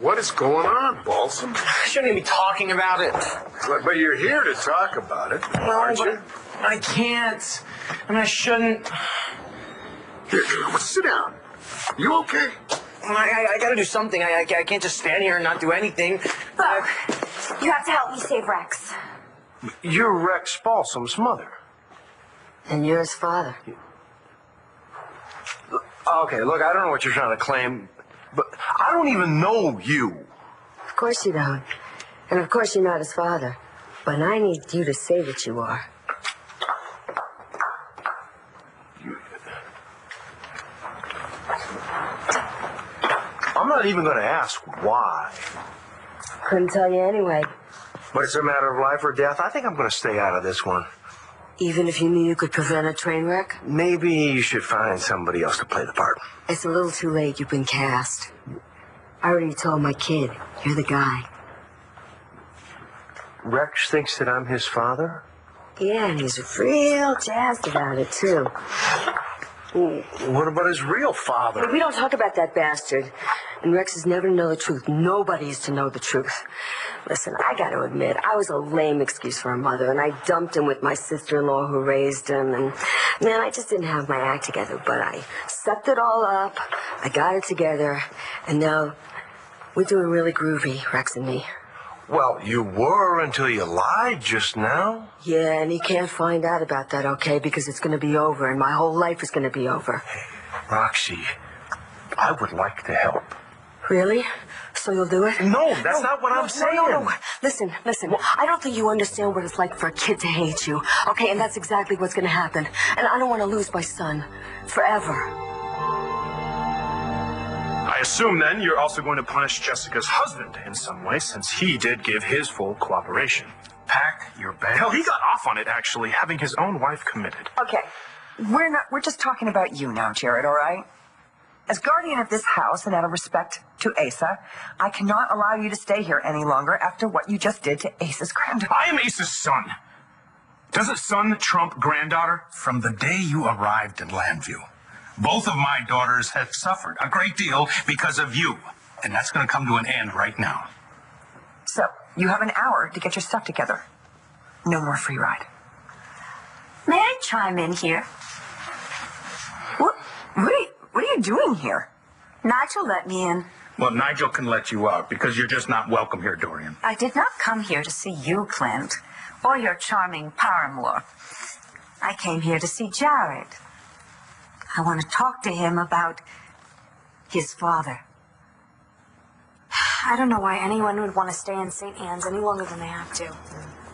What is going on, Balsom? I shouldn't even be talking about it. But, but you're here to talk about it, aren't but you? I can't. And I shouldn't. Here, sit down. You okay? I, I, I gotta do something. I, I, I can't just stand here and not do anything. Bo, you have to help me save Rex. You're Rex Balsom's mother. And you're his father. Okay, look, I don't know what you're trying to claim, but I don't even know you. Of course you don't. And of course you're not his father. But I need you to say that you are. I'm not even going to ask why. Couldn't tell you anyway. But it's a matter of life or death. I think I'm going to stay out of this one. Even if you knew you could prevent a train wreck? Maybe you should find somebody else to play the part. It's a little too late. You've been cast. I already told my kid. You're the guy. Rex thinks that I'm his father? Yeah, and he's real jazzed about it, too. What about his real father? We don't talk about that bastard. And Rex is never to know the truth. Nobody Nobody's to know the truth. Listen, I got to admit, I was a lame excuse for a mother, and I dumped him with my sister-in-law who raised him, and man, I just didn't have my act together. But I sucked it all up. I got it together, and now we're doing really groovy, Rex and me. Well, you were until you lied just now. Yeah, and he can't find out about that, okay? Because it's going to be over, and my whole life is going to be over. Roxy, I would like to help. Really? So you'll do it? No, that's not what I'm saying. No, no, no. Listen, listen. I don't think you understand what it's like for a kid to hate you. Okay, and that's exactly what's going to happen. And I don't want to lose my son forever. I assume then you're also going to punish Jessica's husband in some way, since he did give his full cooperation. Pack your bags. Hell, he got off on it actually, having his own wife committed. Okay, we're not. We're just talking about you now, Jared. All right. As guardian of this house and out of respect to Asa, I cannot allow you to stay here any longer after what you just did to Asa's granddaughter. I am Asa's son. Doesn't son trump granddaughter? From the day you arrived in Llanview, both of my daughters have suffered a great deal because of you. And that's going to come to an end right now. So you have an hour to get your stuff together. No more free ride. May I chime in here? What? What are you, what are you doing here? Nigel let me in. Well, Nigel can let you out because you're just not welcome here, Dorian. I did not come here to see you, Clint, or your charming paramour. I came here to see Jared. I want to talk to him about his father. I don't know why anyone would want to stay in St. Ann's any longer than they have to.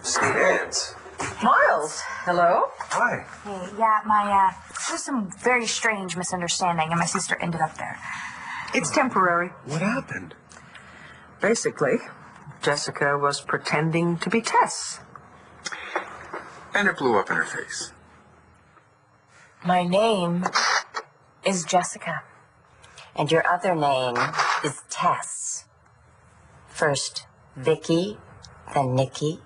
St. Ann's. Miles, hello. Hi. Hey, yeah, my, uh, there was some very strange misunderstanding, and my sister ended up there. It's temporary. What happened? Basically, Jessica was pretending to be Tess. And it blew up in her face. My name is Jessica. And your other name is Tess. First Viki, then Niki,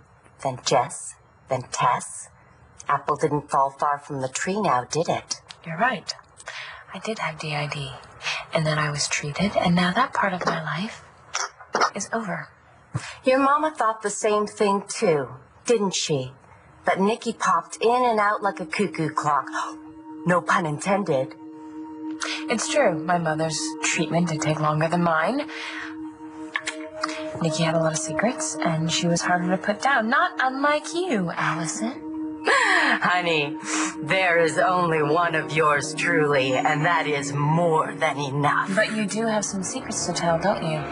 then Jess, then Tess. Apple didn't fall far from the tree now, did it? You're right. I did have DID. And then I was treated, and now that part of my life is over. Your mama thought the same thing too, didn't she? But Niki popped in and out like a cuckoo clock. No pun intended. It's true. My mother's treatment did take longer than mine. Niki had a lot of secrets, and she was harder to put down. Not unlike you, Allison. Honey, there is only one of yours truly, and that is more than enough. But you do have some secrets to tell, don't you?